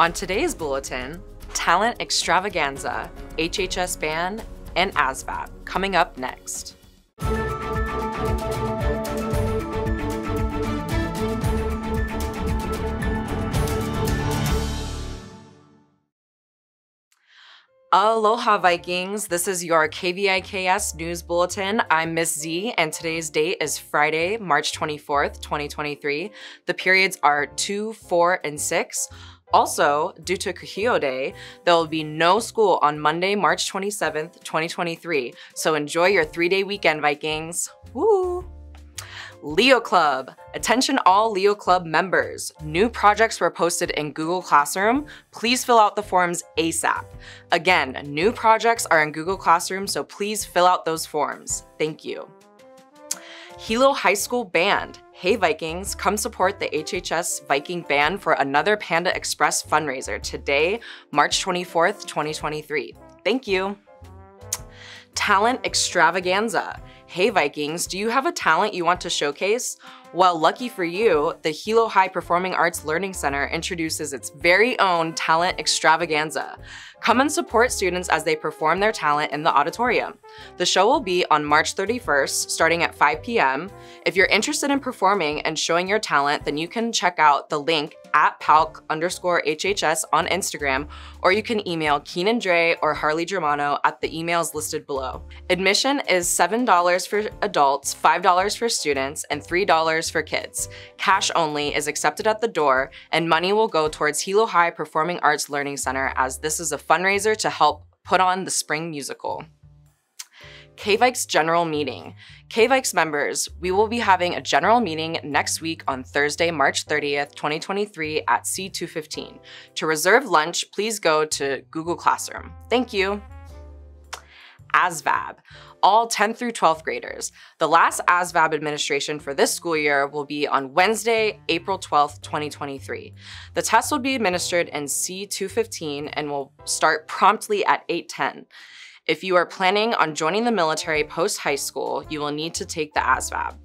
On today's bulletin, talent extravaganza, HHS Ban, and ASVAB coming up next. Aloha Vikings, this is your KVIKS News Bulletin. I'm Miss Z and today's date is Friday, March 24th, 2023. The periods are 2, 4, and 6. Also, due to Kuhio Day, there will be no school on Monday, March 27th, 2023. So enjoy your three-day weekend, Vikings. Woo! Leo Club. Attention all Leo Club members. New projects were posted in Google Classroom. Please fill out the forms ASAP. Again, new projects are in Google Classroom, so please fill out those forms. Thank you. Hilo High School Band. Hey Vikings, come support the HHS Viking Band for another Panda Express fundraiser today, March 24th, 2023. Thank you. Talent Extravaganza. Hey Vikings, do you have a talent you want to showcase? Well, lucky for you, the Hilo High Performing Arts Learning Center introduces its very own talent extravaganza. Come and support students as they perform their talent in the auditorium. The show will be on March 31st, starting at 5 p.m. If you're interested in performing and showing your talent, then you can check out the link at palk underscore HHS on Instagram, or you can email Keenan Dre or Harley Germano at the emails listed below. Admission is $7 for adults, $5 for students, and $3 for kids. Cash only is accepted at the door, and money will go towards Hilo High Performing Arts Learning Center as this is a fundraiser to help put on the spring musical. KVIKS general meeting. KVIKS members, we will be having a general meeting next week on Thursday, March 30th, 2023 at C215. To reserve lunch, please go to Google Classroom. Thank you. ASVAB, all 10th through 12th graders. The last ASVAB administration for this school year will be on Wednesday, April 12th, 2023. The test will be administered in C215 and will start promptly at 810. If you are planning on joining the military post-high school, you will need to take the ASVAB.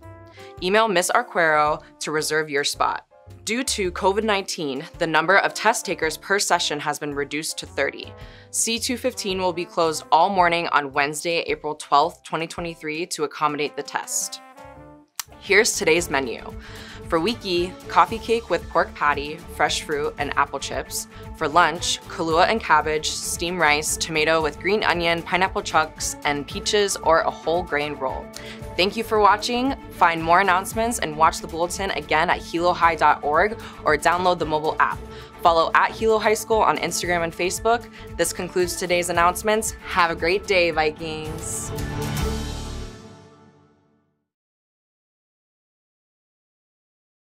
Email Ms. Arquero to reserve your spot. Due to COVID-19, the number of test takers per session has been reduced to 30. C215 will be closed all morning on Wednesday, April 12, 2023 to accommodate the test. Here's today's menu. For Wiki, coffee cake with pork patty, fresh fruit, and apple chips. For lunch, Kalua and cabbage, steamed rice, tomato with green onion, pineapple chunks, and peaches or a whole grain roll. Thank you for watching. Find more announcements and watch the bulletin again at hilohigh.org or download the mobile app. Follow at Hilo High School on Instagram and Facebook. This concludes today's announcements. Have a great day, Vikings.